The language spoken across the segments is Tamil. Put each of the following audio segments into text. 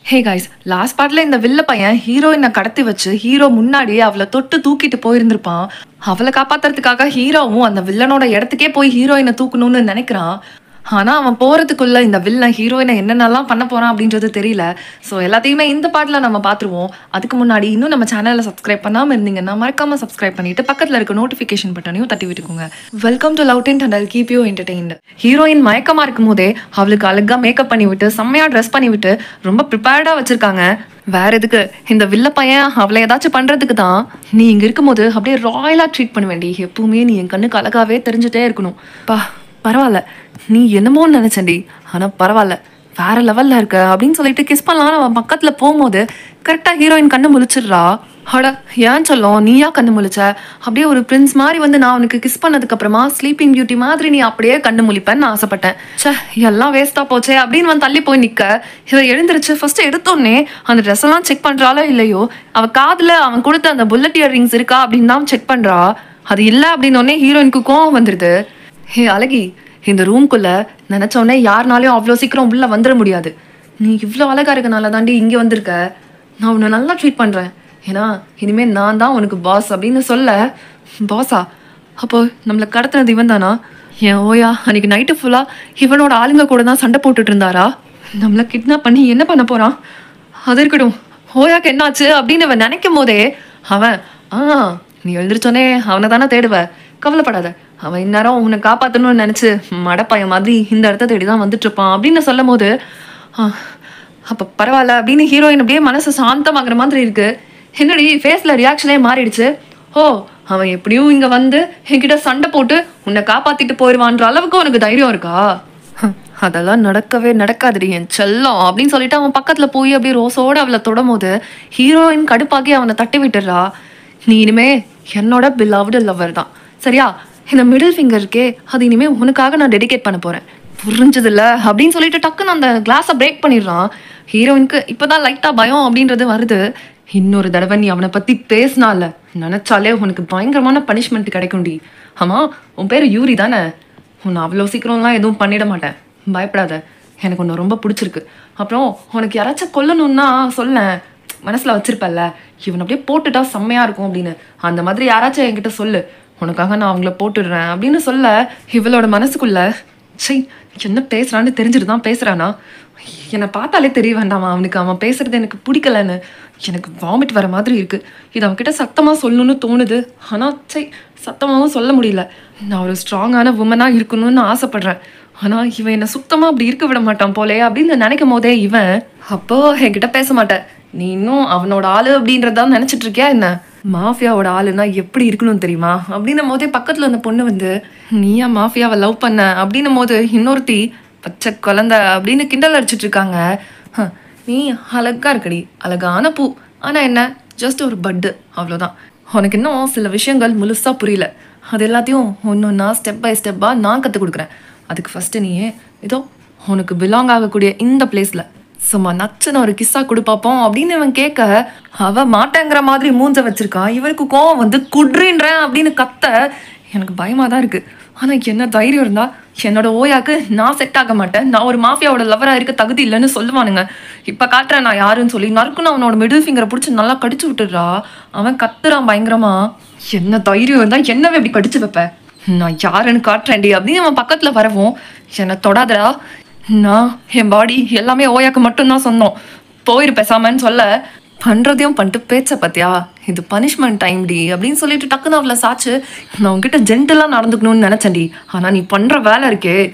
ஹே காய்ஸ் லாஸ்ட் பார்ட்ல இந்த வில்ல பையன் ஹீரோயினை கடத்தி வச்சு ஹீரோ முன்னாடியே அவளை தொட்டு தூக்கிட்டு போயிருந்திருப்பான். அவளை காப்பாத்துறதுக்காக ஹீரோவும் அந்த வில்லனோட இடத்துக்கே போய் ஹீரோயினை தூக்கணும்னு நினைக்கிறான். ஆனால் அவன் போகிறதுக்குள்ளே இந்த வில்லன் ஹீரோயினை என்னென்னலாம் பண்ண போகிறான் அப்படின்றது தெரியல. ஸோ எல்லாத்தையுமே இந்த பாட்டில் நம்ம பார்த்துருவோம் அதுக்கு முன்னாடி இன்னும் நம்ம சேனலில் சப்ஸ்கிரைப் பண்ணாமல் இருந்தீங்கன்னா மறக்காமல் சப்ஸ்கிரைப் பண்ணிட்டு பக்கத்தில் இருக்க நோட்டிஃபிகேஷன் பட்டனையும் தட்டி விட்டுக்கோங்க. Welcome to love tent and all keep you entertained heroine மயக்கமாக இருக்கும் போதே அவளுக்கு அழகாக மேக்கப் பண்ணி விட்டு ட்ரெஸ் பண்ணி விட்டு ரொம்ப ப்ரிப்பேர்டாக வச்சுருக்காங்க. வேற எதுக்கு? இந்த வில்ல பையன் அவளை ஏதாச்சும் பண்றதுக்கு தான். நீ இங்க இருக்கும்போது அப்படியே ராயலா ட்ரீட் பண்ண வேண்டி எப்பவுமே நீ என் கண்ணுக்கு அழகாவே தெரிஞ்சுட்டே இருக்கணும். பா பரவாயில்ல. நீ என்னமோன்னு நினச்சண்டி ஆனால் பரவாயில்ல. வேற லெவலில் இருக்க அப்படின்னு சொல்லிட்டு கிஸ் பண்ணலாம் அவன் பக்கத்தில் போகும்போது கரெக்டாக ஹீரோயின் கண்ணு முழிச்சிடுறா. அட ஏன் சொல்லும்? நீயா கண்ணு முழிச்ச? அப்படியே ஒரு பிரின்ஸ் மாதிரி வந்து நான் உனக்கு கிஸ் பண்ணதுக்கு அப்புறமா ஸ்லீப்பிங் பியூட்டி மாதிரி நீ அப்படியே கண்ணு முழிப்பேன்னு ஆசைப்பட்டேன். ச்சே எல்லாம் வேஸ்டா போச்சே அப்படின்னு வந்து தள்ளி போய் நிக்க. இவ எழுந்திருச்சு ஃபர்ஸ்ட் எடுத்தோடனே அந்த ட்ரெஸ் எல்லாம் செக் பண்றாளோ இல்லையோ அவ காதுல அவன் கொடுத்த அந்த புல்லட் இயர் ரிங்ஸ் இருக்கா அப்படின்னு தான் செக் பண்றா. அது இல்லை அப்படின்னு ஹீரோயினுக்கு கோவம் வந்துருது. ஹே அழகி இந்த ரூம்குள்ள நினைச்ச உடனே யாருனாலையும் அவ்வளோ சீக்கிரம் உள்ள வந்துட முடியாது. நீ இவ்வளோ அழகா இருக்கனால தாண்டி இங்கே வந்திருக்க. நான் உன்னை நல்லா ட்ரீட் பண்ணுறேன் ஏன்னா இனிமேல் நான் தான் உனக்கு பாஸ் அப்படின்னு சொல்ல. பாஸா அப்போ நம்மளை கடத்தினது இவன் தானா? ஏன் ஓயா அன்னைக்கு நைட்டு ஃபுல்லாக இவனோட ஆளுங்க கூட தான் சண்டை போட்டுட்டு இருந்தாரா? நம்மளை கிட்னாப் பண்ணி என்ன பண்ண போறான்? அது இருக்கட்டும். ஓயாக்கு என்னாச்சு அப்படின்னு அவன் நினைக்கும் போதே அவன் ஆ நீ எழுந்திரிச்சோனே அவனை தானே தேடுவ. கவலைப்படாத. அவன் இந்நேரம் உன்னை காப்பாற்றணும்னு நினச்சி மடப்பாய மாதிரி இந்த இடத்த தேடி தான் வந்துட்டுருப்பான் அப்படின்னு சொல்லும் போது அப்போ பரவாயில்ல அப்படின்னு ஹீரோயின் அப்படியே மனசு சாந்தமாகிற மாதிரி இருக்குது என்னடி ஃபேஸில் ரியாக்ஷனே மாறிடுச்சு. ஓ அவன் எப்படியும் இங்கே வந்து என்கிட்ட சண்டை போட்டு உன்னை காப்பாற்றிட்டு போயிடுவான்ற அளவுக்கு உனக்கு தைரியம் இருக்கா? அதெல்லாம் நடக்கவே நடக்காதுடி என் செல்லம் அப்படின்னு சொல்லிட்டு அவன் பக்கத்தில் போய் அப்படியே ரோஸோட அவளை தொடும்போது ஹீரோயின் கடுப்பாக்கி அவனை தட்டி விட்டுறா நீ இனிமே என்னோட பிலாவ்டு லவ்வர் தான். சரியா? இந்த மிடில் ஃபிங்கர் இருக்கே அது இனிமே உனக்காக நான் டெடிகேட் பண்ண போறேன். புரிஞ்சதில்ல? அப்படின்னு சொல்லிட்டு டக்குன்னு அந்த கிளாஸை பிரேக் பண்ணிடுறான். ஹீரோயினுக்கு இப்போதான் லைட்டா பயம் அப்படின்றது வருது. இன்னொரு தடவை நீ அவனை பத்தி பேசினால நினைச்சாலே உனக்கு பயங்கரமான பனிஷ்மெண்ட் கிடைக்கும்டி. ஆமா உன் பேர் யூரி தானே? உன்னை அவ்வளோ சீக்கிரம்லாம் எதுவும் பண்ணிட மாட்டேன். பயப்படாத. எனக்கு உன்னை ரொம்ப பிடிச்சிருக்கு. அப்புறம் உனக்கு யாராச்சும் கொல்லணும்னா சொல்ல மனசில் வச்சிருப்பல்ல. இவன் அப்படியே போட்டுட்டா செம்மையாக இருக்கும் அப்படின்னு. அந்த மாதிரி யாராச்சும் என்கிட்ட சொல்லு. உனக்காக நான் அவங்கள போட்டுடுறேன் அப்படின்னு சொல்ல இவளோட மனசுக்குள்ள சை என்ன பேசுறான்னு தெரிஞ்சுட்டு தான் பேசுறானா? என்னை பார்த்தாலே தெரிய வேண்டாமா? அவனுக்கு அவன் பேசுறது எனக்கு பிடிக்கலன்னு. எனக்கு வாமிட் வர மாதிரி இருக்கு. இது அவன்கிட்ட சத்தமாக சொல்லணும்னு தோணுது. ஆனால் சை சத்தமாகவும் சொல்ல முடியல. நான் ஒரு ஸ்ட்ராங்கான உமனாக இருக்கணும்னு ஆசைப்படுறேன். ஆனால் இவன் என்னை சுத்தமாக அப்படி இருக்க விட மாட்டான் போலே அப்படின்னு நினைக்கும் போதே இவன் அப்போ என்கிட்ட பேச மாட்டேன். நீ இன்னும் அவனோட ஆளு அப்படின்றதான் நினச்சிட்டு இருக்கியா என்ன? மாஃபியாவோட ஆளுனா எப்படி இருக்கணும் தெரியுமா? அப்படின்னும் போதே பக்கத்தில் அந்த பொண்ணு வந்து நீயா மாஃபியாவை லவ் பண்ண? அப்படின்னும் போது இன்னொருத்தி பச்சை குழந்தை அப்படின்னு கிண்டல் அடிச்சிட்டு இருக்காங்க. நீ அழகா இருக்கடி அழகான பூ. ஆனால் என்ன ஜஸ்ட் ஒரு பட்டு அவ்வளோதான் உனக்கு இன்னும் சில விஷயங்கள் முழுசாக புரியல. அது எல்லாத்தையும் ஒன்று ஒன்றா ஸ்டெப் பை ஸ்டெப்பாக நான் கற்றுக் கொடுக்குறேன். அதுக்கு ஃபஸ்ட்டு நீ ஏதோ உனக்கு பிலாங் ஆகக்கூடிய இந்த பிளேஸில் சும்மா நச்சுன்னு ஒரு கிஸ்ஸா கொடு பார்ப்போம் அப்படின்னு இவன் கேட்க அவ மாட்டேங்கிற மாதிரி மூஞ்ச வச்சிருக்கா? இவனுக்கு கோவம் வந்து குட்ரின்றேன் அப்படின்னு கத்த எனக்கு பயமா தான் இருக்கு. ஆனா என்ன தைரியம் இருந்தா என்னோட ஓயாக்கு நான் செட் ஆக மாட்டேன். நான் ஒரு மாஃபியாவோட லவரா இருக்க தகுதி இல்லைன்னு சொல்லுவானுங்க. இப்ப காட்டுறேன் நான் யாருன்னு சொல்லி நறுக்குன்னு அவனோட மிடில் ஃபிங்கரை பிடிச்சி நல்லா கடிச்சு விட்டுடுறா. அவன் கத்துறான் பயங்கரமா. என்ன தைரியம் இருந்தா என்னவே இப்படி கடிச்சு வைப்ப? நான் யாருன்னு காட்டுறேன்டி அப்படின்னு அவன் பக்கத்துல வரவும் என்னை தொடாதடா. நான் என் பாடி எல்லாமே ஓயாக்கு மட்டும்தான் சொன்னோம். போயிரு பேசாமன்னு சொல்ல. பண்ணுறதையும் பண்ணிட்டு பேச்ச பார்த்தியா இது பனிஷ்மெண்ட் டைம் டி அப்படின்னு சொல்லிட்டு டக்குன்னு அவளை சாச்சு. நான் உன்கிட்ட ஜென்டலாக நடந்துக்கணும்னு நினச்சேன்டி ஆனால் நீ பண்ணுற வேலை இருக்கே.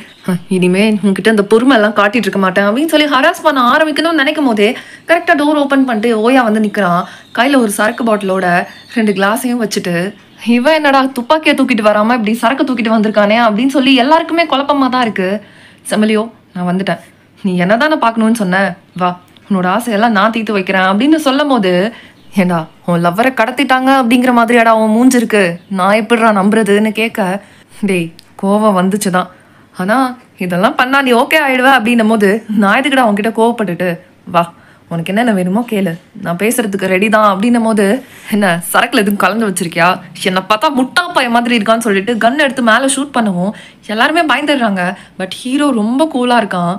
இனிமே உன்கிட்ட அந்த பொறுமை எல்லாம் காட்டிட்டு இருக்க மாட்டேன் அப்படின்னு சொல்லி ஹராஸ் பண்ண ஆரம்பிக்கணும்னு நினைக்கும் போதே கரெக்டாக டோர் ஓப்பன் பண்ணிட்டு ஓயா வந்து நிற்கிறான் கையில் ஒரு சரக்கு பாட்டிலோட ரெண்டு கிளாஸையும் வச்சுட்டு இவன் என்னடா துப்பாக்கியை தூக்கிட்டு வராமல் இப்படி சரக்கு தூக்கிட்டு வந்திருக்கானே? அப்படின்னு சொல்லி எல்லாருக்குமே குழப்பமா தான் இருக்குது செமலியோ நான் வந்துட்டேன். நீ என்னதானே பார்க்கணும்னு சொன்ன? வா உன்னோட ஆசையெல்லாம் நான் தீர்த்து வைக்கிறேன் அப்படின்னு சொல்லும் போது ஏண்டா உன் லவ்வரை கடத்திட்டாங்க அப்படிங்கிற மாதிரியாடா உன் மூஞ்சிருக்கு நான் எப்படிடா நம்புறதுன்னு கேட்க டேய் கோவம் வந்துச்சு தான் ஆனால் இதெல்லாம் பண்ணா நீ ஓகே ஆகிடுவேன் அப்படின்னும் போது நான் எதுக்குடா அவன்கிட்ட கோவப்பட்டுட்டு? வா உனக்கு என்னென்ன வேணுமோ கேளு. நான் பேசுறதுக்கு ரெடி தான் அப்படின்னும் போது என்ன சரக்குல எதுவும் கலந்து வச்சிருக்கியா? என்னை பார்த்தா முட்டா பையன் மாதிரி இருக்கான்னு சொல்லிட்டு கன் எடுத்து மேலே ஷூட் பண்ணவும் எல்லாருமே பயந்துடுறாங்க. பட் ஹீரோ ரொம்ப கூலாக இருக்கான்.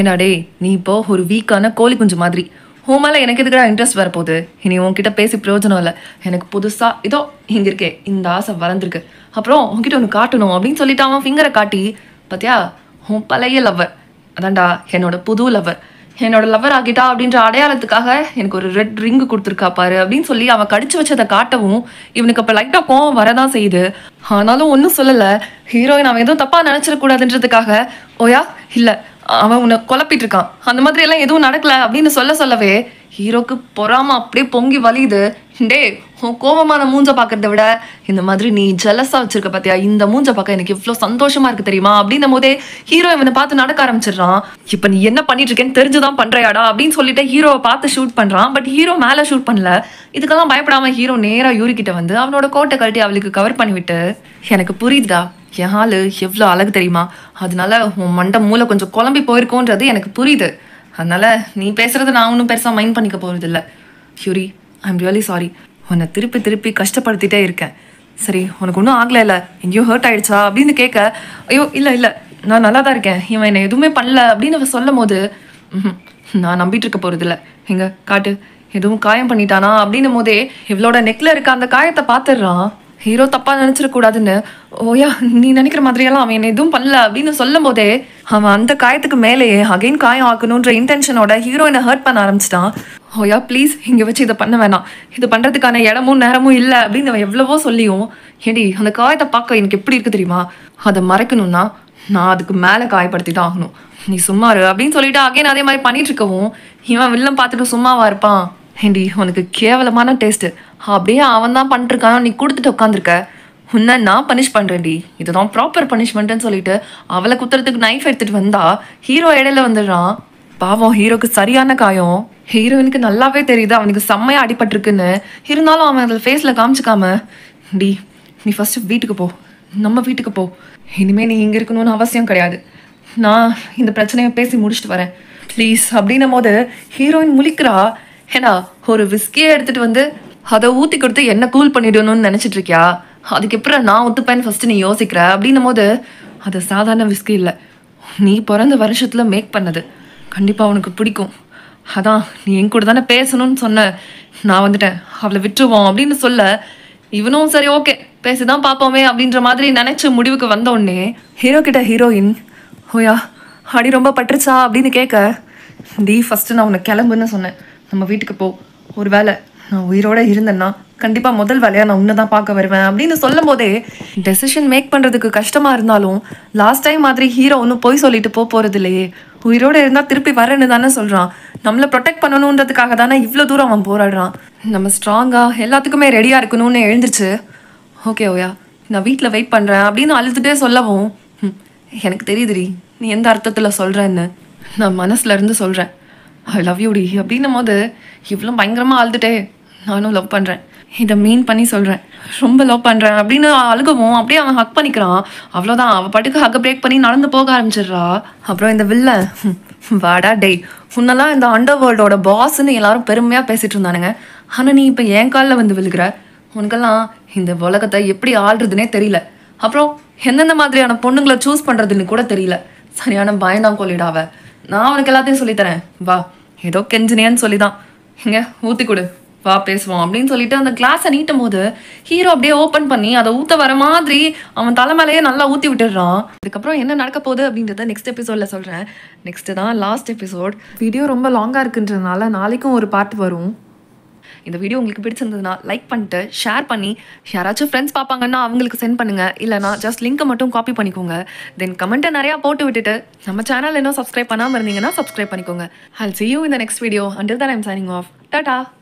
என்ன டேய் நீ இப்போ ஒரு வீக்கான கோழி குஞ்சு மாதிரி. உன் மேலே எனக்கு எதுக்குடா இன்ட்ரெஸ்ட் வரப்போகுது? இனி உன்கிட்ட பேசி பிரயோஜனம் இல்லை. எனக்கு புதுசாக இதோ இங்கே இருக்கே இந்த ஆசை வளர்ந்துருக்கு. அப்புறம் உன்கிட்ட ஒன்று காட்டணும் அப்படின்னு சொல்லிட்டு அவன் ஃபிங்கரை காட்டி பார்த்தியா உன் பழைய லவ்வர் அதான்டா என்னோட புது லவ்வர் என்னோட லவர் ஆகிட்டா அப்படின்ற அடையாளத்துக்காக எனக்கு ஒரு ரெட் ரிங்கு கொடுத்துருக்கா பாரு அப்படின்னு சொல்லி அவன் கடிச்சு வச்சதை காட்டவும் இவனுக்கு அப்போ லைட்டாக கோவம் வரதான் செய்யுது. ஆனாலும் ஒன்றும் சொல்லலை. ஹீரோயின் அவன் எதுவும் தப்பாக நினச்சிடக்கூடாதுன்றதுக்காக ஓயா இல்லை அவன் உன்னை குழப்பிட்டு இருக்கான். அந்த மாதிரி எல்லாம் எதுவும் நடக்கல அப்படின்னு சொல்ல சொல்லவே ஹீரோக்கு பொறாம அப்படியே பொங்கி வலியுது. டே உன் கோவமான மூஞ்ச பார்க்கறத விட இந்த மாதிரி நீ ஜெலஸா வச்சிருக்க பாத்தியா? இந்த மூஞ்ச பார்க்க எனக்கு இவ்வளோ சந்தோஷமா இருக்கு தெரியுமா? அப்படின்னும் போதே ஹீரோ இவனை பார்த்து நடக்க ஆரம்பிச்சிடுறான். இப்போ நீ என்ன பண்ணிட்டு இருக்கேன்னு தெரிஞ்சுதான் பண்றையாடா? அப்படின்னு சொல்லிட்டு ஹீரோவை பார்த்து ஷூட் பண்றான். பட் ஹீரோ மேலே ஷூட் பண்ணல. இதுக்கெல்லாம் பயப்படாம ஹீரோ நேரா யூரிக்கிட்ட வந்து அவனோட கோட்டை கழட்டி அவளுக்கு கவர் பண்ணிவிட்டு எனக்கு புரியுதா என் ஆள் எவ்வளோ அழகு தெரியுமா? அதனால உன் மண்டை மூளை கொஞ்சம் குழம்பி போயிருக்கோன்றது எனக்கு புரியுது. அதனால நீ பேசுறது நான் ஒன்றும் பெருசாக மைண்ட் பண்ணிக்க போகிறது இல்லை ஹியூரி ஐ எம் ரியலி சாரி உன்னை திருப்பி திருப்பி கஷ்டப்படுத்திட்டே இருக்கேன். சரி உனக்கு ஒன்றும் ஆகலை இல்லை எங்கேயோ ஹர்ட் ஆயிடுச்சா? அப்படின்னு கேட்க ஐயோ இல்லை இல்லை. நான் நல்லா தான் இருக்கேன். இவன் என்னை எதுவுமே பண்ணல அப்படின்னு அவன் சொல்லும் போது நான் நம்பிட்டு இருக்க போகிறதில்ல இல்ல எங்க காட்டு. எதுவும் காயம் பண்ணிட்டானா? அப்படின்னும் போதே இவளோட நெக்கில் இருக்க அந்த காயத்தை பார்த்துடுறான். ஹீரோ தப்பா நினைச்சிடக்கூடாதுன்னு ஓயா நீ நினைக்கிற மாதிரியெல்லாம் அவன் என்ன எதுவும் பண்ணல அப்படின்னு சொல்லும் போதே அவன் அந்த காயத்துக்கு மேலேயே அகைன் காயம் ஆக்கணுன்ற இன்டென்ஷனோட ஹீரோயினை ஹர்ட் பண்ண ஆரம்பிச்சிட்டான். ஓயா ப்ளீஸ் இங்க வச்சு இதை பண்ண வேணாம். இது பண்றதுக்கான இடமும் நேரமும் இல்லை அப்படின்னு அவன் எவ்வளவோ சொல்லியும் ஏடி அந்த காயத்தை பார்க்க எனக்கு எப்படி இருக்கு தெரியுமா? அதை மறைக்கணும்னா நான் அதுக்கு மேலே காயப்படுத்தி தான் ஆகணும். நீ சும்மா இரு அப்படின்னு சொல்லிட்டு அகைன் அதே மாதிரி பண்ணிட்டு இருக்கவும் இவன் வில்லம் பார்த்துட்டு சும்மாவா இருப்பான். ஏண்டி உனக்கு கேவலமான டேஸ்ட் அப்படியே அவன் தான் பண்ணிருக்கான் நீ கொடுத்துட்டு உட்காந்துருக்க உன்னை நான் பனிஷ் பண்ணுறேன்டி இதுதான் ப்ராப்பர் பனிஷ்மெண்ட்டுன்னு சொல்லிட்டு அவளை குத்துறதுக்கு நைஃப் எடுத்துட்டு வந்தா ஹீரோ இடையில வந்துடுறான். பாவம் ஹீரோக்கு சரியான காயம். ஹீரோயினுக்கு நல்லாவே தெரியுது அவனுக்கு செம்மையாக அடிபட்டிருக்குன்னு. இருந்தாலும் அவன் அதில் ஃபேஸில் காமிச்சிக்காம டி நீ ஃபஸ்ட்டு வீட்டுக்கு போ. நம்ம வீட்டுக்கு போ. இனிமே நீ இங்கே இருக்கணும்னு அவசியம் கிடையாது. நான் இந்த பிரச்சனையை பேசி முடிச்சுட்டு வரேன். ப்ளீஸ் அப்படின்னும் போது ஹீரோயின் முழிக்கிறா. ஏன்னா ஒரு விஸ்கியை எடுத்துட்டு வந்து அதை ஊற்றி கொடுத்து என்ன கூல் பண்ணிடணும்னு நினச்சிட்டு இருக்கியா? அதுக்கு எப்படி நான் ஒத்துப்பேன்னு ஃபர்ஸ்ட் நீ யோசிக்கிற? அப்படின்னும் போது அது சாதாரண விஸ்கி இல்லை. நீ பிறந்த வருஷத்துல மேக் பண்ணது. கண்டிப்பா உனக்கு பிடிக்கும். அதான் நீ என் கூட தானே பேசணும்னு சொன்ன. நான் வந்துட்டேன். அவளை விட்டுருவோம் அப்படின்னு சொல்ல இவனும் சரி ஓகே பேசிதான் பார்ப்போமே அப்படின்ற மாதிரி நினைச்ச முடிவுக்கு வந்த உடனே ஹீரோ கிட்ட ஹீரோயின் ஓயா அடி ரொம்ப பட்டுருச்சா? அப்படின்னு கேட்க டி ஃபர்ஸ்ட் நான் உன்னை கிளம்புன்னு சொன்னேன். நம்ம வீட்டுக்கு போ. ஒரு வேளை நான் உயிரோட இருந்தேன்னா கண்டிப்பா முதல் வேலையா நான் உன்னை தான் பார்க்க வருவேன் அப்படின்னு சொல்லும் போதே டெசிஷன் மேக் பண்றதுக்கு கஷ்டமா இருந்தாலும் லாஸ்ட் டைம் மாதிரி ஹீரோ ஒன்றும் போய் சொல்லிட்டு போக போறது இல்லையே. உயிரோட இருந்தா திருப்பி வரேன்னு தானே சொல்றான். நம்மள ப்ரொடெக்ட் பண்ணணுன்றதுக்காக தானே இவ்வளோ தூரம் அவன் போராடுறான். நம்ம ஸ்ட்ராங்கா எல்லாத்துக்குமே ரெடியா இருக்கணும்னு எழுந்துருச்சு. ஓகே ஓயா நான் வீட்டில் வெயிட் பண்ணுறேன் அப்படின்னு அழுதுகிட்டே சொல்லவும் எனக்கு தெரியுதுடி நீ எந்த அர்த்தத்தில் சொல்கிறேன்னு நான் மனசுலேருந்து சொல்கிறேன் ஐ லவ் யூடி அப்படின்னும் போது இவ்வளோ பயங்கரமாக அழுதுட்டே நானும் லவ் பண்ணுறேன் இதை மீன் பண்ணி சொல்கிறேன் ரொம்ப லவ் பண்ணுறேன் அப்படின்னு அழுகவும் அப்படியே அவன் ஹக் பண்ணிக்கிறான். அவ்வளோதான் அவள் பாட்டுக்கு ஹக்கை பிரேக் பண்ணி நடந்து போக ஆரம்பிச்சிடுறா. அப்புறம் இந்த வில்ல வாடா டேய். உன்னெல்லாம் இந்த அண்டர் வேர்ல்டோட பாஸ்ன்னு எல்லாரும் பெருமையாக பேசிட்டு இருந்தானுங்க. ஆனால் நீ இப்போ என் காலில் வந்து விழுகிற? உனக்கெல்லாம் இந்த உலகத்தை எப்படி ஆள்றதுனே தெரியல. அப்புறம் எந்தெந்த மாதிரியான பொண்ணுங்களை சூஸ் பண்ணுறதுன்னு கூட தெரியல. சரியான பயந்தான் கொள்ளிடாவ நான் உனக்கு எல்லாத்தையும் சொல்லித்தரேன். வா. ஏதோ கெஞ்சினேன்னு சொல்லிதான். இங்கே ஊற்றி கொடு. வா பேசுவோம் அப்படின்னு சொல்லிட்டு அந்த கிளாஸை நீட்டும் போது ஹீரோ அப்படியே ஓப்பன் பண்ணி அதை ஊத்த வர மாதிரி அவன் தலைமையிலேயே நல்லா ஊத்தி விட்டுடுறான். அதுக்கப்புறம் என்ன நடக்க போகுது அப்படின்றத நெக்ஸ்ட் எபிசோட்ல சொல்றேன். நெக்ஸ்ட் தான் லாஸ்ட் எபிசோட் வீடியோ ரொம்ப லாங்கா இருக்குன்றதுனால நாளைக்கும் ஒரு பார்ட் வரும். இந்த வீடியோ உங்களுக்கு பிடிச்சிருந்ததுன்னா லைக் பண்ணிட்டு ஷேர் பண்ணி யாராச்சும் ஃப்ரெண்ட்ஸ் பார்ப்பாங்கன்னா அவங்களுக்கு சென்ட் பண்ணுங்க இல்லைனா ஜஸ்ட் லிங்க்கை மட்டும் காப்பி பண்ணிக்கோங்க தென் கமெண்ட்டை நிறையா போட்டு விட்டுட்டு நம்ம சேனல் இன்னும் சப்ஸ்கிரைப் பண்ணாமல் இருந்தீங்கன்னா சப்ஸ்கிரைப் பண்ணிக்கோங்க I'll சி யூ இந்த நெக்ஸ்ட் வீடியோ video. தான் ஐம் சைனிங் ஆஃப் off.